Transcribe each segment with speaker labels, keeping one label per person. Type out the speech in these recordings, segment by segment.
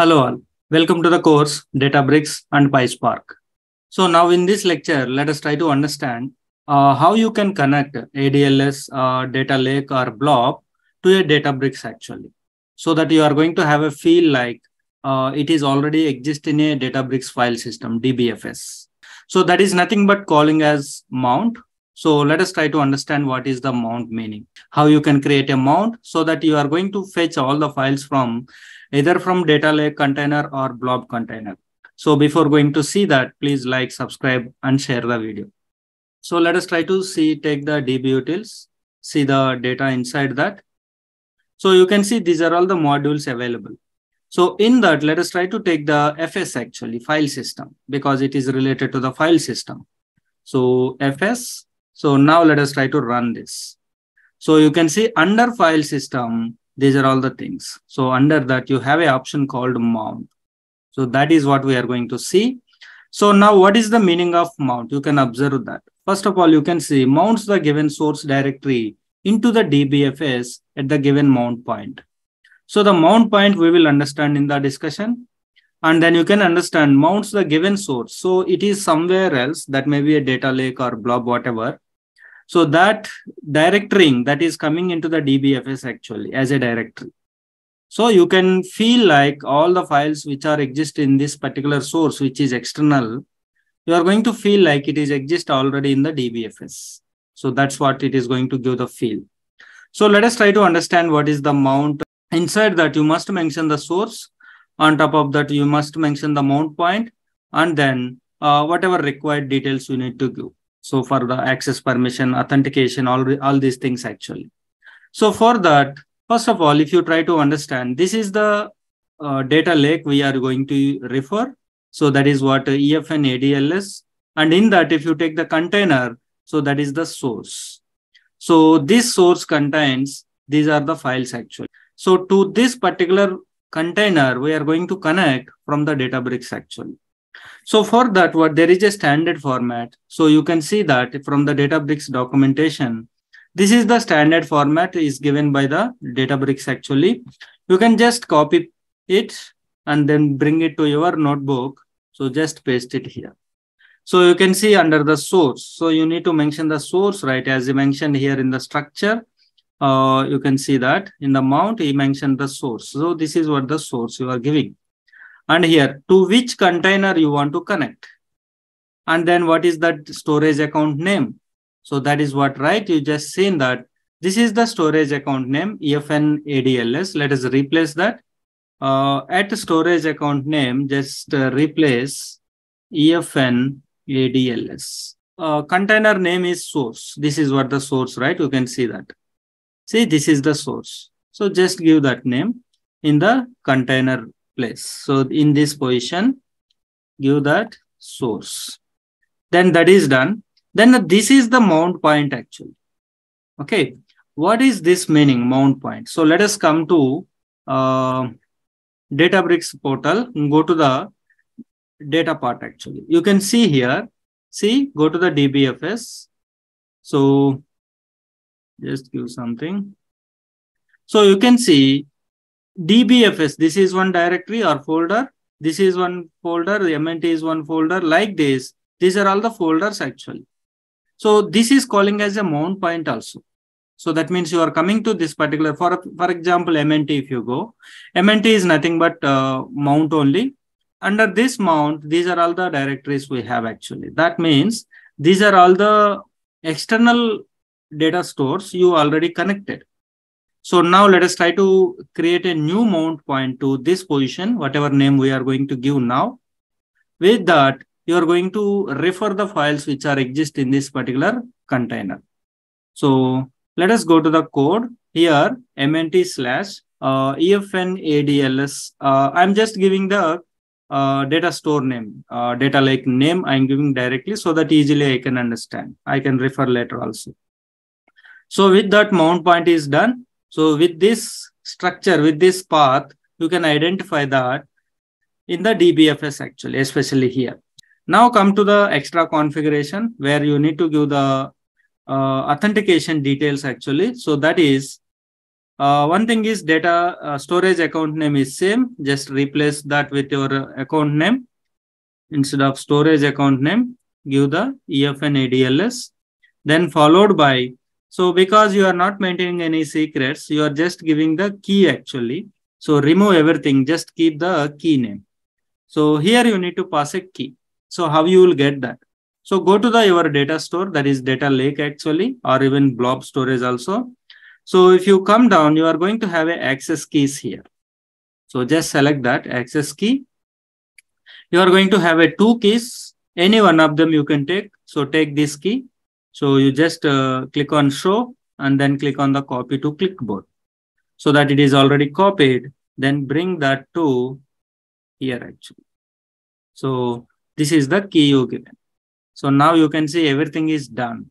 Speaker 1: Hello all, welcome to the course Databricks and PySpark. So now in this lecture, let us try to understand uh, how you can connect ADLS, uh, data lake or blob to a Databricks actually. So that you are going to have a feel like uh, it is already exist in a Databricks file system, DBFS. So that is nothing but calling as mount. So let us try to understand what is the mount meaning, how you can create a mount so that you are going to fetch all the files from either from data lake container or blob container. So before going to see that, please like, subscribe and share the video. So let us try to see, take the DB utils, see the data inside that. So you can see these are all the modules available. So in that, let us try to take the FS actually, file system, because it is related to the file system. So FS, so now let us try to run this. So you can see under file system, these are all the things. So under that, you have an option called mount. So that is what we are going to see. So now what is the meaning of mount? You can observe that. First of all, you can see mounts the given source directory into the DBFS at the given mount point. So the mount point we will understand in the discussion. And then you can understand mounts the given source. So it is somewhere else that may be a data lake or blob, whatever. So that directory that is coming into the DBFS actually as a directory. So you can feel like all the files which are exist in this particular source, which is external, you are going to feel like it is exist already in the DBFS. So that's what it is going to give the feel. So let us try to understand what is the mount. Inside that, you must mention the source. On top of that, you must mention the mount point and then uh, whatever required details you need to give. So for the access permission, authentication, all, all these things actually. So for that, first of all, if you try to understand, this is the uh, data lake we are going to refer. So that is what uh, EFN ADLS. And in that, if you take the container, so that is the source. So this source contains, these are the files actually. So to this particular container, we are going to connect from the Databricks actually. So for that, what there is a standard format. So you can see that from the Databricks documentation, this is the standard format is given by the Databricks actually. You can just copy it and then bring it to your notebook. So just paste it here. So you can see under the source. So you need to mention the source, right? As you mentioned here in the structure, uh, you can see that in the mount, he mentioned the source. So this is what the source you are giving and here to which container you want to connect? And then what is that storage account name? So that is what right you just seen that this is the storage account name efn adls let us replace that. Uh, at storage account name just uh, replace efn adls uh, container name is source. This is what the source right? You can see that. See this is the source. So just give that name in the container place. So in this position, give that source. Then that is done. Then this is the mount point actually. Okay. What is this meaning mount point? So let us come to uh, Databricks portal and go to the data part actually. You can see here, see, go to the DBFS. So just give something. So you can see DBFS, this is one directory or folder. This is one folder, the MNT is one folder like this. These are all the folders actually. So this is calling as a mount point also. So that means you are coming to this particular, for, for example, MNT if you go, MNT is nothing but uh, mount only. Under this mount, these are all the directories we have actually. That means these are all the external data stores you already connected. So now let us try to create a new mount point to this position, whatever name we are going to give now. With that, you are going to refer the files which are exist in this particular container. So let us go to the code here, mnt slash uh, efn adls. Uh, I'm just giving the uh, data store name, uh, data lake name I'm giving directly so that easily I can understand. I can refer later also. So with that mount point is done. So with this structure, with this path, you can identify that in the DBFS actually, especially here. Now come to the extra configuration where you need to give the uh, authentication details actually. So that is Uh, one thing is data uh, storage account name is same. Just replace that with your account name. Instead of storage account name, give the EFN ADLS. Then followed by, so because you are not maintaining any secrets, you are just giving the key actually. So remove everything, just keep the key name. So here you need to pass a key. So how you will get that? So go to the your data store that is data lake actually or even blob storage also so if you come down, you are going to have a access keys here. So just select that access key. You are going to have a two keys. Any one of them you can take. So take this key. So you just uh, click on show and then click on the copy to clipboard so that it is already copied. Then bring that to here actually. So this is the key you given. So now you can see everything is done.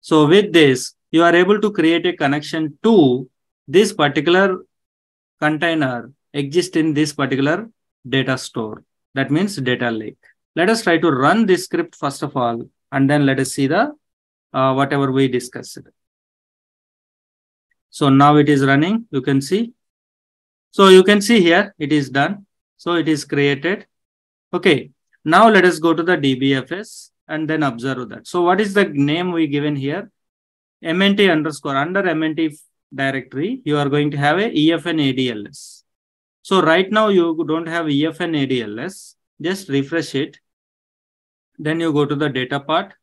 Speaker 1: So with this, you are able to create a connection to this particular container exist in this particular data store. That means data lake. Let us try to run this script first of all, and then let us see the uh, whatever we discussed. So now it is running. You can see. So you can see here it is done. So it is created. Okay. Now let us go to the DBFS and then observe that. So what is the name we given here? MNT underscore under MNT directory, you are going to have a EFN ADLS. So right now you don't have EFN ADLS. Just refresh it. Then you go to the data part.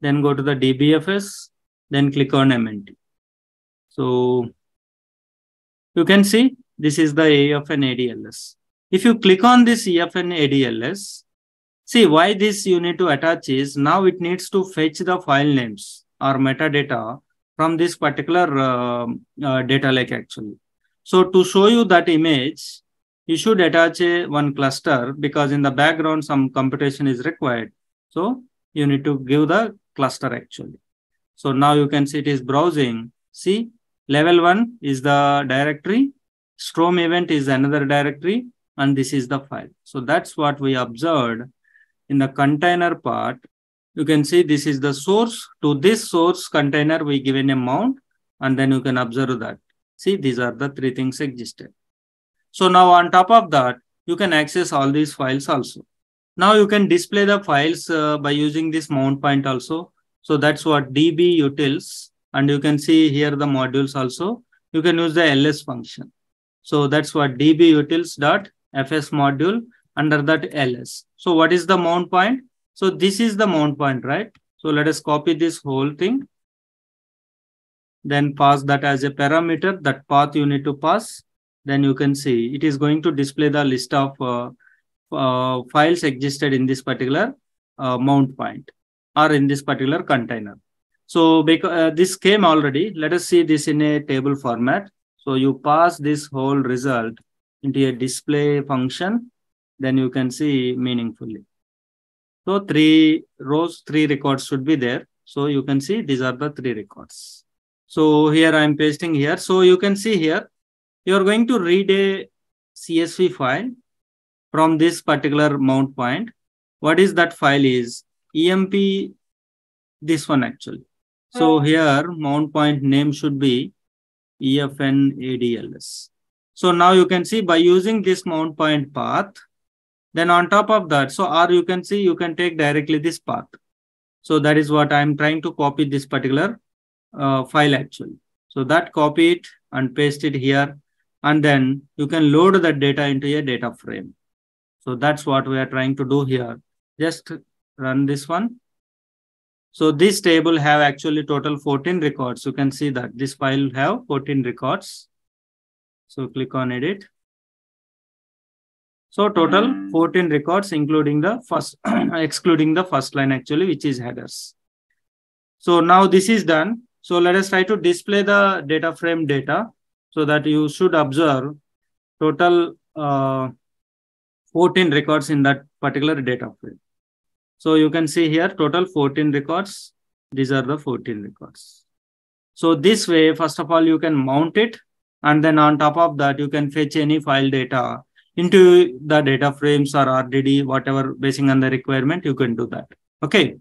Speaker 1: Then go to the DBFS. Then click on MNT. So you can see this is the EFN ADLS. If you click on this EFN ADLS, see why this you need to attach is now it needs to fetch the file names or metadata from this particular uh, uh, data lake actually. So to show you that image, you should attach a one cluster because in the background some computation is required. So you need to give the cluster actually. So now you can see it is browsing. See, level one is the directory, Strom event is another directory, and this is the file. So that's what we observed in the container part you can see this is the source. To this source container, we given a mount, and then you can observe that. See, these are the three things existed. So now on top of that, you can access all these files also. Now you can display the files uh, by using this mount point also. So that's what db utils. And you can see here the modules also. You can use the ls function. So that's what db utils dot fs module under that ls. So what is the mount point? So this is the mount point, right? So let us copy this whole thing. Then pass that as a parameter, that path you need to pass. Then you can see it is going to display the list of uh, uh, files existed in this particular uh, mount point or in this particular container. So because, uh, this came already, let us see this in a table format. So you pass this whole result into a display function, then you can see meaningfully. So three rows, three records should be there. So you can see these are the three records. So here I am pasting here. So you can see here, you are going to read a CSV file from this particular mount point. What is that file is EMP, this one actually. So here mount point name should be EFNADLS. So now you can see by using this mount point path, then on top of that, so or you can see, you can take directly this path. So that is what I'm trying to copy this particular uh, file actually. So that copy it and paste it here. And then you can load that data into a data frame. So that's what we are trying to do here. Just run this one. So this table have actually total 14 records. You can see that this file have 14 records. So click on edit. So total 14 records, including the first, excluding the first line actually, which is headers. So now this is done. So let us try to display the data frame data so that you should observe total uh, 14 records in that particular data frame. So you can see here total 14 records. These are the 14 records. So this way, first of all, you can mount it. And then on top of that, you can fetch any file data into the data frames or RDD, whatever, basing on the requirement, you can do that. Okay.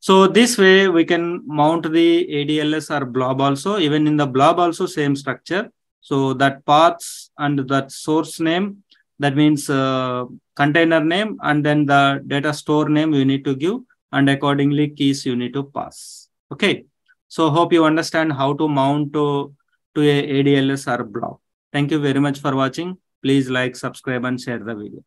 Speaker 1: So this way we can mount the ADLS or blob also. Even in the blob also same structure. So that paths and that source name, that means uh, container name and then the data store name you need to give and accordingly keys you need to pass. Okay. So hope you understand how to mount to, to a ADLS or blob. Thank you very much for watching. Please like, subscribe and share the video.